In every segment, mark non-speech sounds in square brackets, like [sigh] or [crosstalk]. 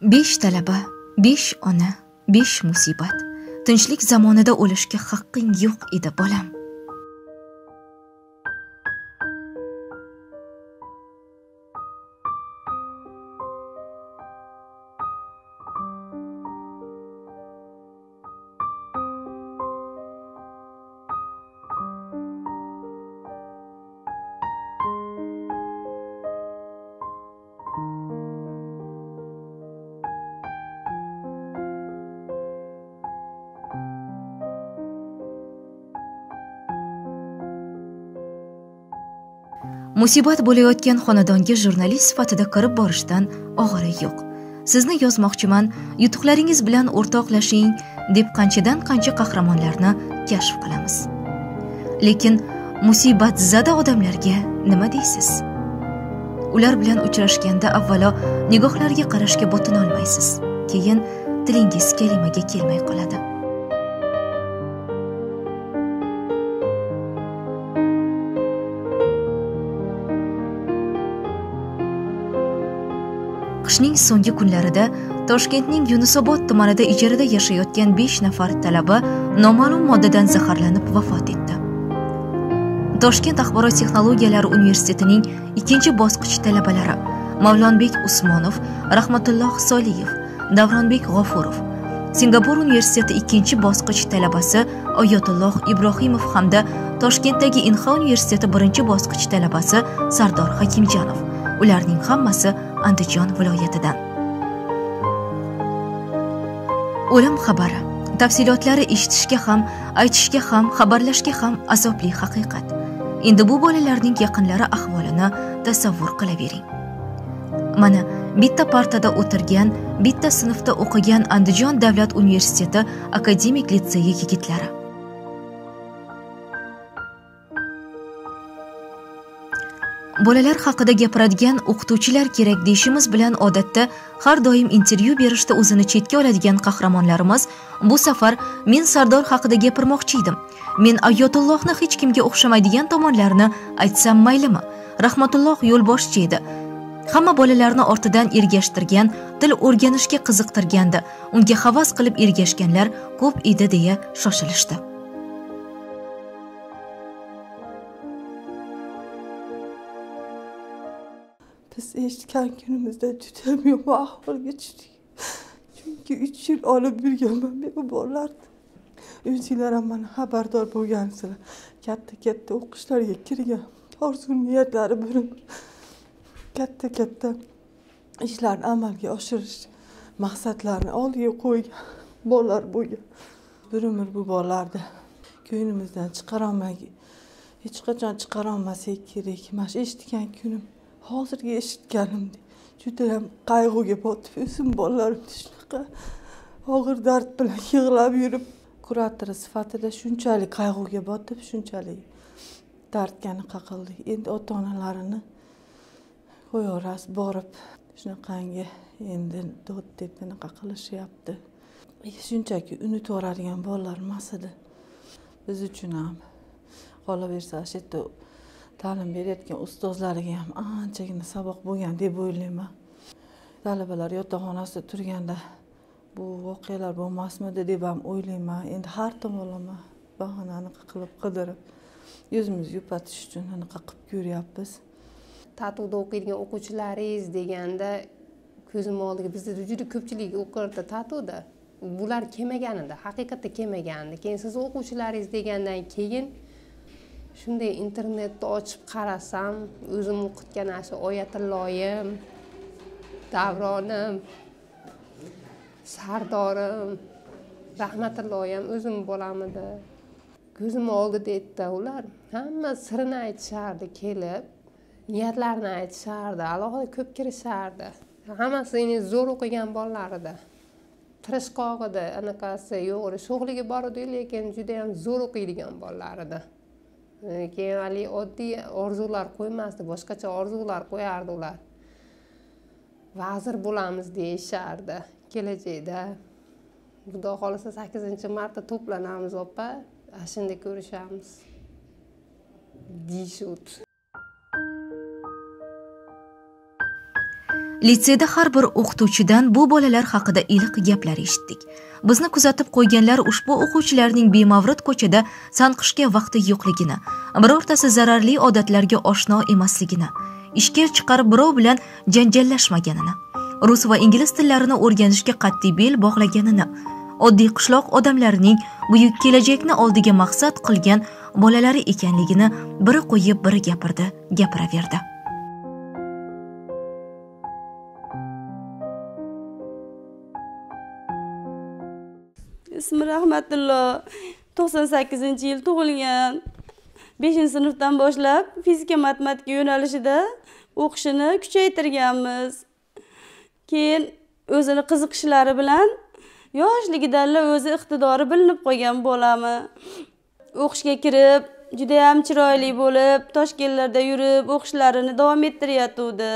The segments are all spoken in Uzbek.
besh talaba besh ona besh musibat. Tinchlik zamonida o'lishga haqqing yo'q edi bolam. Musibat bo'layotgan xonadonga jurnalist sifatida kirib borishdan og'iri yo'q. Sizni yozmoqchiman yutuqlaringiz bilan o'rtoqlashing deb qanchadan qancha qahramonlarni kashf qilamiz. Lekin musibat zada odamlarga nima deysiz? Ular bilan uchrashganda avvalo nigohlariga qarashga botinolmaysiz keyin tilingiz kalimaga kelmay qoladi. Qishning so'nggi kunlarida toshkentning yunusobod tumanida ijarada yashayotgan besh nafar talaba noma'lum moddadan zaharlanib vafot etdi. Toshkent axborot texnologiyalari universitetining ikkinchi bosqich talabalari mavlonbek usmonov rahmatulloh soliyev davronbek g'ofurov singapur universiteti ikkinchi bosqich talabasi oyatulloh ibrohimov hamda toshkentdagi inha universiteti birinchi bosqich talabasi sardor hakimjanov ularning hammasi andijon viloyatidan. O'lim xabari tafsilotlari eshitishga ham aytishga ham xabarlashga ham azobli haqiqat. Endi bu bolalarning yaqinlari ahvolini tasavvur qilavering. Mana bitta partada o'tirgan bitta sinfda o'qigan andijon davlat universiteti akademik litseyi yigitlari. Bolalar haqida gapiradigan o'qituvchilar kerak deyishimiz bilan odatda har doim intervyu berishda o'zini chetga oladigan qahramonlarimiz bu safar men sardor haqida gapirmoqchi edim. Men ayotullohni hech kimga o'xshamaydigan tomonlarini aytsam maylimi? Rahmatulloh yo'lboshchi edi. Hamma bolalarni ortidan ergashtirgan til o'rganishga qiziqtirgandi. Unga havas qilib ergashganlar ko'p edi deya shoshilishdi. Biz eshitgan kunimizda judayam yomon ahvolga tushdik chunki 3 yil olib yurganman men bu bolalarni o'zinglar ham mana xabardor bo'lgansizlar. Katta katta o'qishlarga kirgan orzu niyatlari bir katta katta ishlarni amalga oshirish maqsadlarini oldiga qo'ygan bolalar bo'lgan bir umr bu bolalarni ko'nglimizdan chiqarolmay hech qachon chiqarolmasak kerak. Mana shu eshitgan kunim. Hozirgi eshitganimdek judayam qayg'uga botib o'zim bolalarimni shunaqa og'ir dard bilan [laughs] yig'lab yurib kurator sifatida shunchalik qayg'uga botib shunchalik dardga anaqa qildik endi ota onalarini qo'yaverasiz borib shunaqangi endi dod deb anaqa qilishyapti. Shunchaki unutib yuboradigan bolalar emas edi biz uchun ham qolaversa shu yerda ta'lim berayotgan ustozlariga ham anchagina saboq bo'lgan deb o'ylayman. Talabalar yotoqxonasida turganda bu voqealar bo'lmasmidi deb ham o'ylayman. Endi har tomonlama bahona anaqa qilib qidirib yuzimizni yupatish uchun anaqa qilib ko'ryapmiz. Ta'tilda o'qiydigan o'quvchilaringiz deganda ko'zimni oldiga bizda juda ko'pchilik o'qirdi ta'tilda. Bular kelmagan edi haqiqatda kelmagan edi keyin siz o'quvchilaringiz degandan keyin shunday internetni ochib qarasam o'zim o'qitgan ana shu oyatilloyim davronim sardorim rahmatulloyim o'zim bolam edi ko'zimni oldida edida ular hamma sirini aytishardi kelib niyatlarini aytishardi alohida ko'p kirishardi. Hammasi zo'r o'qigan bolalar edi. Tirishqoq edi anaqasi yo'g'ri sho'xligi bor edi lekin judayam zo'r o'qiydigan bolalar edi. Keyin haligi oddiy orzular qo'ymasdi boshqacha orzular qo'yardi ular vazir bo'lamiz deyishardi kelajakda. Xudo xohlasa sakkizinchi marta to'planamiz opa ana shunda ko'rishamiz. Deyishuvdi. Litseyda har bir o'qituvchidan bu bolalar haqida iliq gaplar eshitdik. Bizni kuzatib qo'yganlar ushbu o'quvchilarning bemavrid ko'chada sanqishga vaqti yo'qligini birortasi zararli odatlarga oshno emasligini ishga chiqarib birov bilan janjallashmaganini rus va ingliz tillarini o'rganishga qat'iy bel bog'laganini oddiy qishloq odamlarining buyuk kelajakni oldiga maqsad qilgan bolalari ekanligini biri qo'yib biri gapirdi gapiraverdi. Ismi rahmatullo to'qson sakkizinchi yil tug'ilgan. Beshinchi sinfdan boshlab fizika matematika yo'nalishida o'qishini kuchaytirganmiz. Keyin o'zini qiziqishlari bilan yoshligidanla o'zi iqtidori bilinib qolgan bolami. O'qishga kirib judayam chiroyli bo'lib toshkentlarda yurib o'qishlarini davom ettiryotgandi.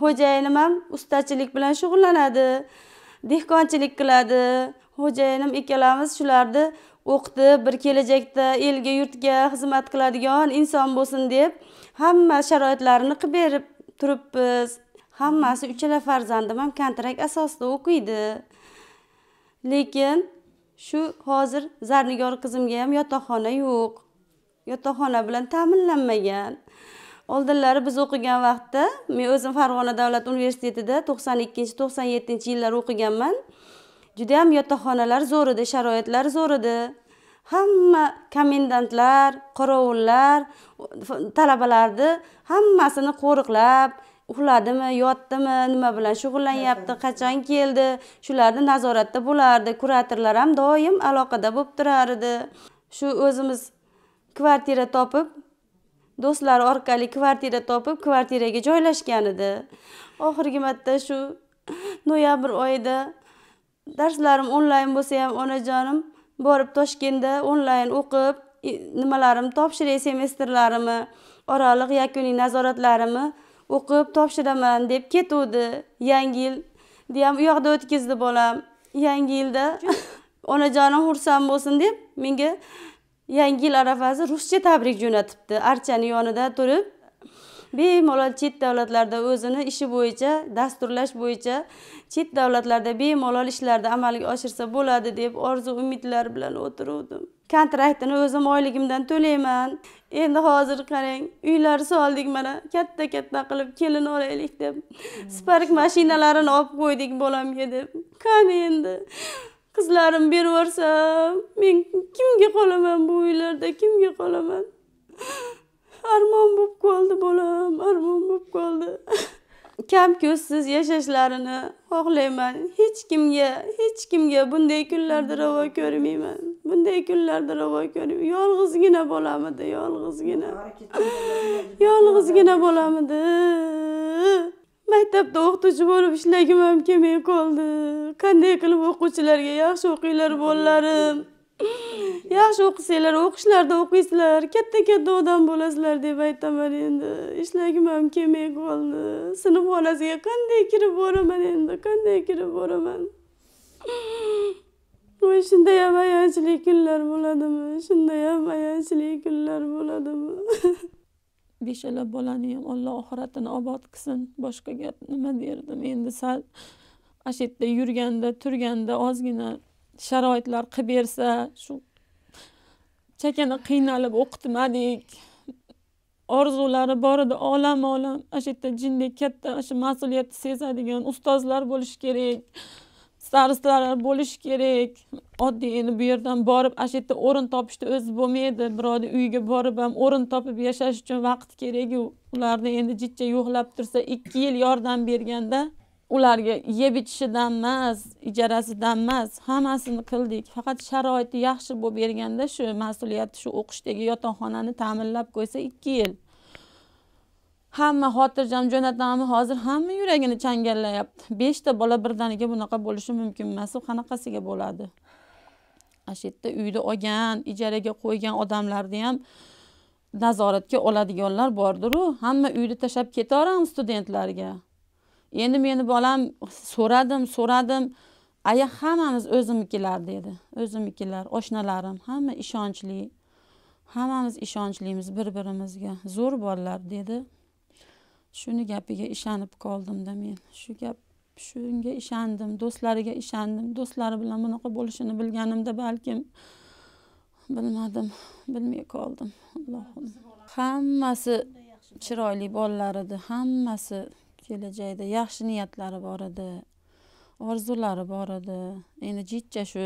Xo'jayinim ham ustachilik bilan shug'ullanadi. Dehqonchilik qiladi. Xo'jayinim ikkalamiz shularni o'qitib bir kelajakda elga yurtga xizmat qiladigan inson bo'lsin deb hamma sharoitlarini qilib berib turibmiz. Hammasi uchala farzandim ham kontrakt asosida o'qiydi. Lekin shu hozir zarnigor qizimga ham yotoqxona yo'q. Yotoqxona bilan ta'minlanmagan. Oldinlari biz o'qigan vaqtda men o'zim farg'ona davlat universitetida to'qson ikkinchi to'qson yettinchi yillar o'qiganman. Judayam yotoqxonalar zo'r edi sharoitlar zo'r edi. Hamma komendantlar qorovullar talabalarni hammasini qo'riqlab uxladimi yotdimi nima bilan shug'ullanyapti qachon keldi shularni nazoratda bo'lardi. Kuratorlar ham doim aloqada bo'lib turar edi shu o'zimiz kvartira topib do'stlar orqali kvartira topib kvartiraga joylashgan edi oxirgi marta shu noyabr oyida darslarim onlayn bo'lsa ham onajonim borib toshkentda onlayn o'qib nimalarim topshiray semestrlarimni oraliq yakuniy nazoratlarimni o'qib topshiraman deb ketuvdi. Yangi yilni ham u yoqda o'tkazdi bolam. Yangi yilda [laughs] onajonim xursand bo'lsin deb menga yangi yil arafasi ruscha tabrik jo'natibdi. Archani yonida turib bemalol chet davlatlarda o'zini ishi bo'yicha dasturlash bo'yicha chet davlatlarda bemalol ishlarni amalga oshirsa bo'ladi deb orzu umidlar bilan o'tiruvdim. Kontraktini o'zim oyligimdan to'layman. Endi hozir qarang uylar soldik mana katta katta qilib kelin olaylik deb. Spark mashinalarini olib qo'ydik bolamga deb. Qani endi? Qizlarim berib yuborsam men kimga qolaman bu uylarda kimga qolaman? Armon bo'lib qoldi bolam armon bo'lib qoldi. Kam ko'zsiz yashashlarini xohlayman. Hech kimga hech kimga bunday kunlarda ravo ko'rmayman. Bunday kunlarda ravo ko'rmayman. Yolg'izgina bolamidi yolg'izgina. Yolg'izgina bolamidi maktabda o'qituvchi bo'lib ishlagim ham kelmay qoldi. Qanday qilib o'quvchilarga yaxshi o'qinglar bolalarim yaxshi o'qisanglar o'qishlarda o'qiysizlar. Katta katta odam bo'lasizlar deb aytaman endi. Ishlagim ham kelmay qoldi. Sinf xonasiga qanday kirib boraman endi? Qanday kirib boraman? Voy shundayam ayanchli kunlar bo'ladimi? Shundayam ayanchli kunlar bo'ladimi? [laughs] beshala bolani ham alloh oxiratini obod qilsin. Boshqa gap nima derdim endi? Sal ana shu yerda yurganda turganda ozgina sharoitlar qilib bersa shu chakana qiynalib o'qitmadik. Orzulari bor edi olam olam ana shu yerda jindek katta shu mas'uliyatni sezadigan ustozlar bo'lishi kerak. Starostalar bo'lishi kerak. Oddiy endi bu yerdan borib ana shu yerda o'rin topishni o'zi bo'lmaydi. Birovni uyiga borib ham o'rin topib yashash uchun vaqt keraku. Ularni endi jichcha yo'qlab tursa ikki yil yordam berganda ularga yeb ichishidan emas ijarasidan emas hammasini qildik. Faqat sharoiti yaxshi bo'lib berganda shu mas'uliyatni shu o'qishdagi yotoqxonani ta'minlab qo'ysa ikki yil. Hamma xotirjam jo'natamiz hozir hamma yuragini changallayapti. Beshta bola birdaniga bunaqa bo'lishi mumkin emas u qanaqasiga bo'ladi? Ana shu yerda uyni olgan ijaraga qo'ygan odamlarni ham nazoratga oladiganlar bordiru. Hamma uyni tashlab ketaveramiz studentlarga. Endi meni bolam so'radim so'radim. Aya hammamiz o'zimnikilar dedi. O'zimnikilar oshnalarim hamma ishonchli. Hammamiz ishonchlimiz bir birimizga zo'r bolalar dedi. Shuni gapiga ishonib qoldimda men. Shu gap shunga ishondim do'stlariga ishondim. Do'stlari bilan bunaqa bo'lishini bilganimda balkim bilmadim bilmay qoldim. Allohim hammasi chiroyli bolalar edi. Hammasi kelajakda yaxshi niyatlari bor edi. Orzulari bor edi. Endi jichcha shu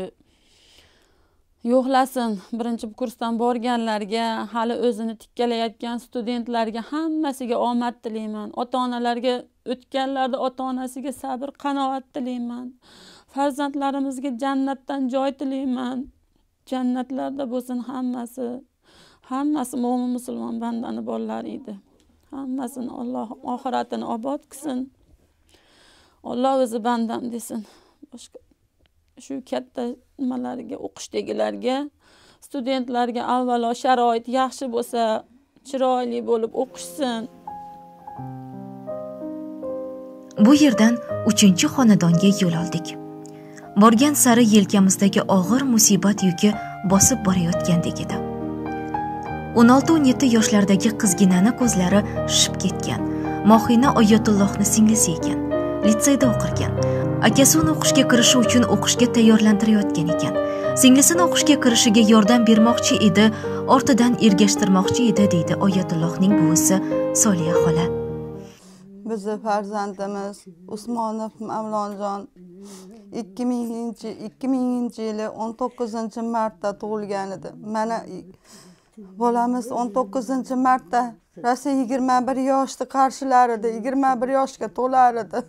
yo'qlasin birinchi kursdan borganlarga hali o'zini tikkalayotgan studentlarga hammasiga omad tilayman. Ota onalarga o'tganlarda ota onasiga sabr qanoat tilayman. Farzandlarimizga jannatdan joy tilayman. Jannatlarda bo'lsin hammasi. Hammasi mo'min musulmon bandani bolalari edi. Hammasini olloh oxiratini obod qilsin. Olloh o'zi bandam desin. Boshqa shu katta nimalarga o'qishdagilarga studentlarga avvalo sharoit yaxshi bo'lsa chiroyli bo'lib o'qishsin. Bu yerdan uchinchi xonadonga yo'l oldik. Borgan sari yelkamizdagi og'ir musibat yuki bosib borayotgandek edi. O'n olti o'n yetti yoshlardagi qizginani ko'zlari shishib ketgan. Mohina oyatullohni singlisi ekan litseyda o'qirkan akasi uni o'qishga kirishi uchun o'qishga tayyorlantirayotgan ekan. Singlisini o'qishga kirishiga yordam bermoqchi edi ortidan ergashtirmoqchi edi deydi oyatullohning buvisi soliya xola. Bizni farzandimiz usmonov mavlonjon ikki minginchi ikki minginchi yili o'n to'qqizinchi martda tug'ilgan edi. Mana bolamiz o'n to'qqizinchi martda rossiya yigirma bir yoshni qarshilar edi yigirma bir yoshga to'lar edi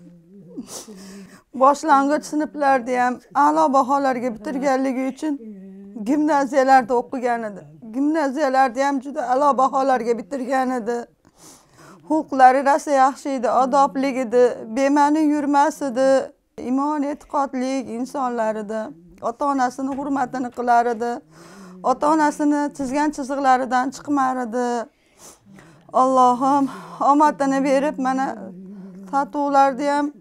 boshlang'ich sinflarda ham a'lo baholarga bitirganligi uchun gimnaziyalarda o'qigan edi. Gimnaziyalarda ham juda a'lo baholarga bitirgan edi. Xulqlari rosa yaxshi edi odobli edi bema'ni yurmas edi imon e'tiqodli insonlar edi ota onasini hurmatini qilar edi ota onasini chizgan chiziqlaridan chiqmar edi. Allohim omadini berib mana tatuvlarni ham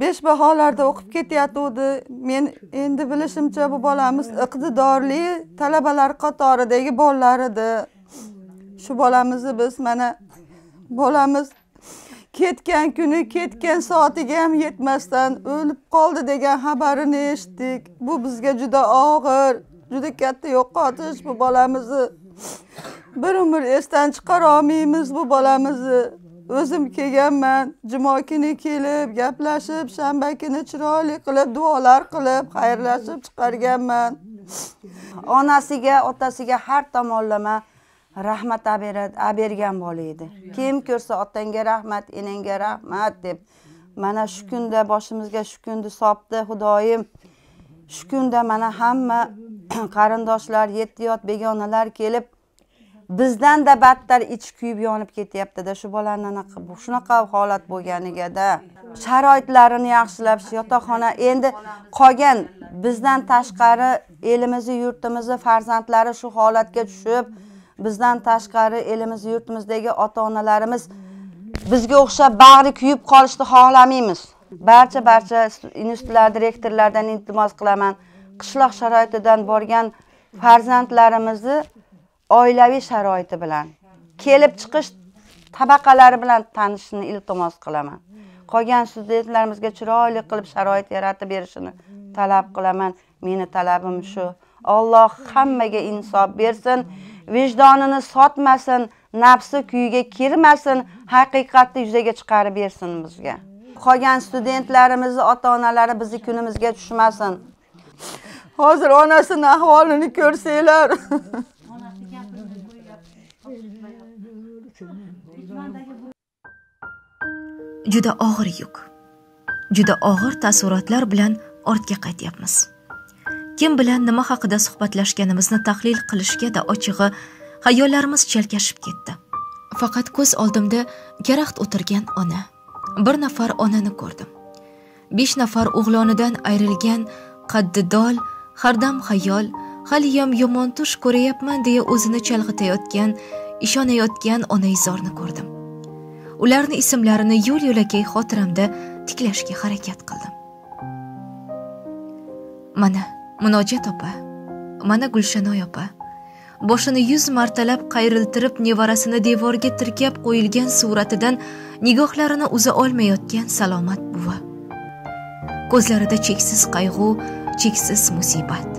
besh baholarda o'qib ketayotgandi men endi bilishimcha bu bolamiz iqtidorli talabalar qatoridagi bolalar edi shu bolamizni biz mana bolamiz ketgan kuni ketgan soatiga ham yetmasdan o'lib qoldi degan xabarini eshitdik. Bu bizga juda og'ir juda katta yo'qotish. Bu bolamizni bir umr esdan chiqara olmaymiz bu bolamizni. O'zim kelganman juma kuni kelib gaplashib shanba kuni chiroyli qilib duolar qilib xayrlashib chiqarganman. Onasiga otasiga har tomonlama rahmat olib bergan bola edi. Kim ko'rsa otangga rahmat enangga rahmat deb. Mana shu kunda boshimizga shu kunni solibdi xudoyim. Shu kunda mana hamma [clears throat] qarindoshlar yetti yot begonalar kelib bizdanda battar ichi kuyib yonib ketyaptida shu bolani anaqa shunaqa holat bo'lganigada. Sharoitlarini yaxshilab yotoqxona endi qolgan. Bizdan tashqari elimizni yurtimizni farzandlari shu holatga tushib bizdan tashqari elimiz yurtimizdagi ota onalarimiz bizga o'xshab bag'ri kuyib qolishni xohlamaymiz. Barcha barcha institutlar direktorlaridan iltimos qilaman. Qishloq sharoitidan borgan farzandlarimizni oilaviy sharoiti bilan kelib chiqish tabaqalari bilan tanishishni iltimos qilaman. Qolgan studentlarimizga chiroyli qilib sharoit yaratib berishini talab qilaman. Meni talabim shu. Olloh hammaga insof bersin vijdonini sotmasin nafsi kuyiga kirmasin haqiqatni yuzaga chiqarib bersin bizga. Qolgan studentlarimizni ota onalari bizni kunimizga tushmasin. Hozir onasini ahvolini ko'rsanglar. [laughs] juda og'ir yuk. Juda og'ir taassurotlar bilan ortga qaytyapmiz. Kim bilan nima haqida suhbatlashganimizni tahlil qilishgada ochig'i xayollarimiz chalkashib ketdi. Faqat ko'z oldimda karaxt o'tirgan ona. Bir nafar onani ko'rdim. Besh nafar o'g'lonidan ayrilgan qaddi dol hardam xayol haliyam yomon tush ko'rayapman deya o'zini chalg'itayotgan ishonayotgan onaizorni ko'rdim. Ularni ismlarini yo'l yo'lakay xotiramda tiklashga harakat qildim. Mana munojat opa mana gulshanoy opa. Boshini yuz martalab qayriltirib nevarasini devorga tirkab qo'yilgan suratidan nigohlarini uza olmayotgan salomat buva. Ko'zlarida cheksiz qayg'u cheksiz musibat.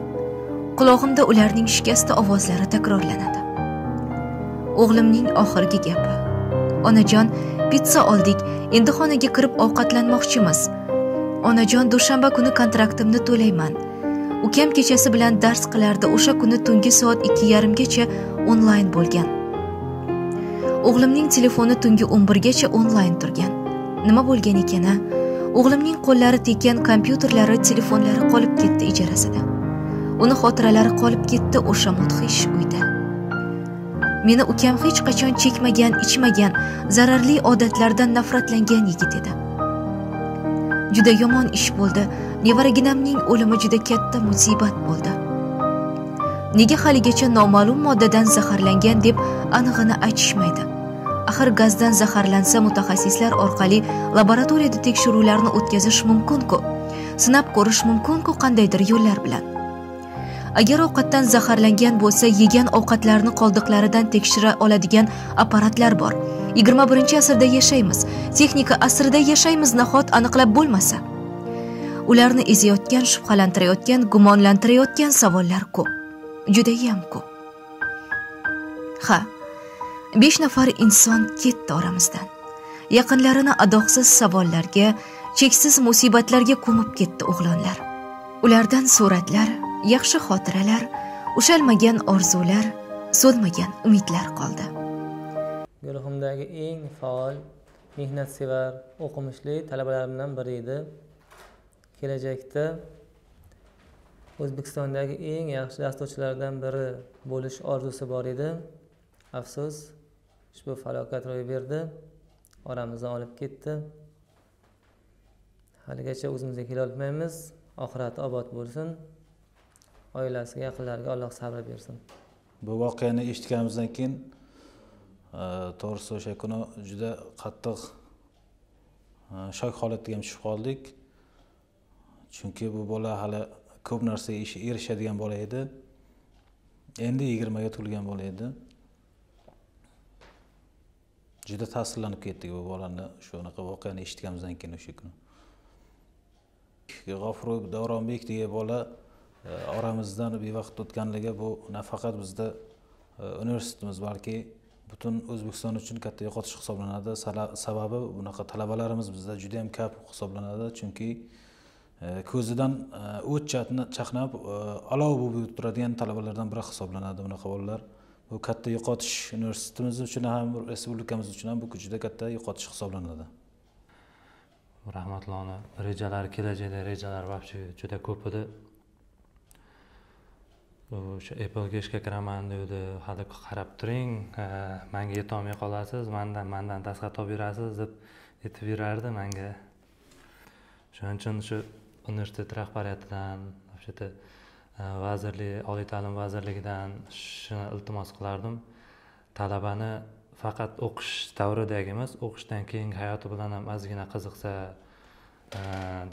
Qulog'imda ularning shikasta ovozlari takrorlanadi. O'g'limning oxirgi gapi. Onajon pitsa oldik. Endi xonaga kirib ovqatlanmoqchimiz. Onajon dushanba kuni kontraktimni to'layman. Ukam kechasi bilan dars qilardi. O'sha kuni tungi soat ikki yarimgacha onlayn bo'lgan. O'g'limning telefoni tungi o'n birgacha onlayn turgan. Nima bo'lgan ekan a? O'g'limning qo'llari tekkan kompyuterlari telefonlari qolib ketdi ijarasida. Uni xotiralari qolib ketdi o'sha mudhish uyda. Meni ukam hech qachon chekmagan ichmagan zararli odatlardan nafratlangan yigit edi. Juda yomon ish bo'ldi. Nevaraginamning o'limi juda katta musibat bo'ldi. Nega haligacha noma'lum moddadan zaharlangan deb anig'ini aytishmaydi. Axir gazdan zaharlansa mutaxassislar orqali laboratoriyada tekshiruvlarni o'tkazish mumkin-ku. Sinab ko'rish mumkin-ku qandaydir yo'llar bilan. Agar ovqatdan zaharlangan bo'lsa yegan ovqatlarni qoldiqlaridan tekshira oladigan apparatlar bor. Yigirma birinchi asrda yashaymiz. Texnika asrida yashaymiz nahot aniqlab bo'lmasa. Ularni ezayotgan shubhalantirayotgan gumonlantirayotgan savollar ko'p judayam ko'p ha besh nafar inson ketdi oramizdan. Yaqinlarini adoqsiz savollarga cheksiz musibatlarga ko'mib ketdi o'g'lonlar. Ulardan suratlar yaxshi xotiralar ushalmagan orzular so'lmagan umidlar qoldi. Guruhimdagi eng faol mehnatsevar o'qimishli talabalarimdan biri edi. Kelajakda o'zbekistondagi eng yaxshi dasturchilardan biri bo'lish orzusi bor edi. Afsus ushbu falokat ro'y berdi. Oramizdan olib ketdi. Haligacha o'zimizga kelolmaymiz oxirati obod bo'lsin. Oilasiga yaqinlariga alloh sabr bersin. Bu voqeani eshitganimizdan keyin e, to'g'risi o'sha kuni juda qattiq e, shok holatiga ham tushib qoldik. Chunki bu bola hali ko'p narsaga erishadigan bola edi. Endi yigirmaga to'lgan bola edi. Juda ta'sirlanib ketdik bu bolani shunaqa voqeani eshitganimizdan keyin o'sha kuni. G'ofurov davronbek degan bola Э, oramizdan bevaqt o'tganligi bu nafaqat bizda e, universitetimiz balki butun o'zbekiston uchun katta yo'qotish hisoblanadi. Sababi bunaqa talabalarimiz bizda juda yam ko'p hisoblanadi. Chunki e, ko'zidan e, o't chaqnab olov bo'lib turadigan talabalardan biri hisoblanadi bunaqa bolalar. Bu katta yo'qotish universitetimiz uchun ham respublikamiz uchun ham bu juda katta yo'qotish hisoblanadi. Rahmatullohni rejalari kelajakdagi rejalari вообще juda ko'p edi. O'sha applega ishga kiraman degandi hali qarab turing manga yetolmay qolasiz mandan mandan dastxat olib yurasiz deb aytib yurardi manga. O'shaning uchun shu universitet rahbariyatidan вообще то vazirlik oliy ta'lim vazirligidan shuni iltimos qilardim. Talabani faqat o'qish davridagi emas o'qishdan keyingi hayoti bilan ham ozgina qiziqsa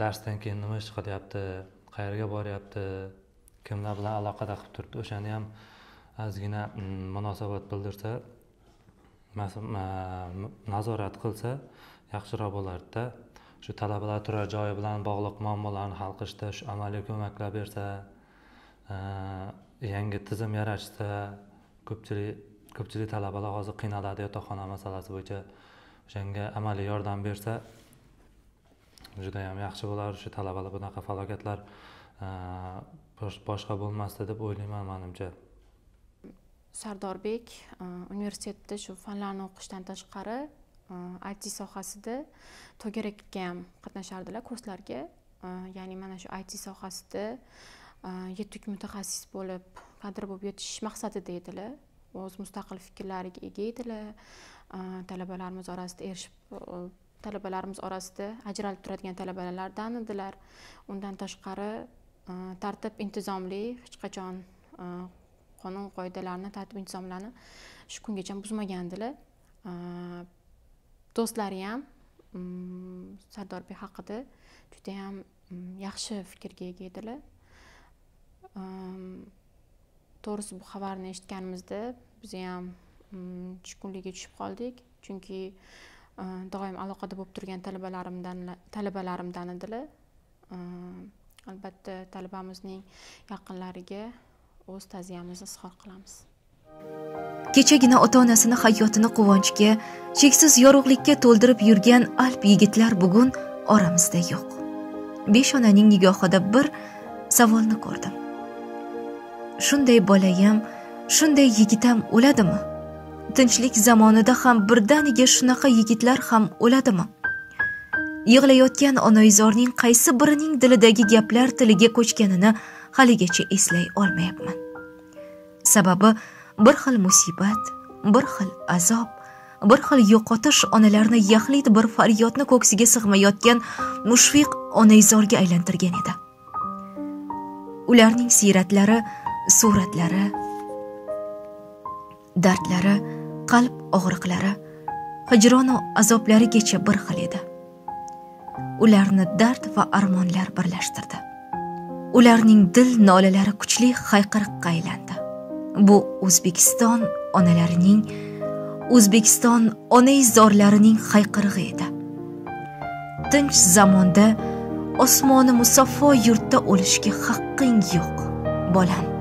darsdan keyin nima ish qilyapti qayerga boryapti kimlar bilan aloqada qilib turibdi. O'shani ham ozgina mm, munosabat bildirsa nazorat qilsa yaxshiroq bo'lardida. Shu talabalar turar joyi bilan bog'liq muammolarni hal qilishda shu amaliy ko'maklar bersa e, yangi tizim yaratishsa ko'pchilik ko'pchilik talabalar hozir qiynaladi yotoqxona masalasi bo'yicha. O'shanga amaliy yordam bersa judayam yaxshi bo'lardi shu talabalar bunaqa falokatlar e, boshqa bo'lmasdi deb o'ylayman manimcha. Sardorbek e, universitetda shu fanlarni o'qishdan tashqari e, it sohasida to'garakka ham qatnashardilar kurslarga. E, ya'ni mana shu it sohasida yetuk mutaxassis bo'lib kadr bo'lib yetish maqsadida edilar. O'z mustaqil fikrlariga ega edilar. Talabalarimiz orasida erishib talabalarimiz orasida ajralib turadigan talabalardan edilar. Undan tashqari Э, tartib intizomli hech qachon э, qonun qoidalarni tartib intizomlarni shu kungacha buzmagandilar. Э, do'stlari ham sardorbek haqida judayam yaxshi fikrga ega edilar. To'g'risi bu xabarni eshitganimizda biz ham tushkunlikka tushib qoldik. Chunki doim aloqada bo'lib turgan talabalarimdan talabalarimdan edilar. Albatta talabamizning yaqinlariga o'z ta'ziyamizni izhor qilamiz. Kechagina ota onasini hayotini quvonchga cheksiz yorug'likka to'ldirib yurgan alp yigitlar bugun oramizda yo'q. Beshonaning nigohida bir savolni ko'rdim. Shunday bolayam shunday yigitam o'ladimi? Tinchlik zamonida ham birdaniga shunaqa yigitlar ham o'ladimi? Yig'layotgan onaizorning qaysi birining dilidagi gaplar tiliga ko'chganini haligacha eslay olmayapman. Sababi bir xil musibat bir xil azob bir xil yo'qotish onalarni yaxlit bir faryodni ko'ksiga sig'mayotgan mushfiq onaizorga aylantirgan edi. Ularning siyratlari suratlari dardlari qalb og'riqlari hijronu azoblarigacha bir xil edi. Ularni dard va armonlar birlashtirdi. Ularning dil nolalari kuchli hayqiriqqa aylandi. Bu o'zbekiston onalarining o'zbekiston onaizorlarining hayqirig'i edi. Tinch zamonda osmoni musaffo yurtda o'lishga haqqing yo'q bolam.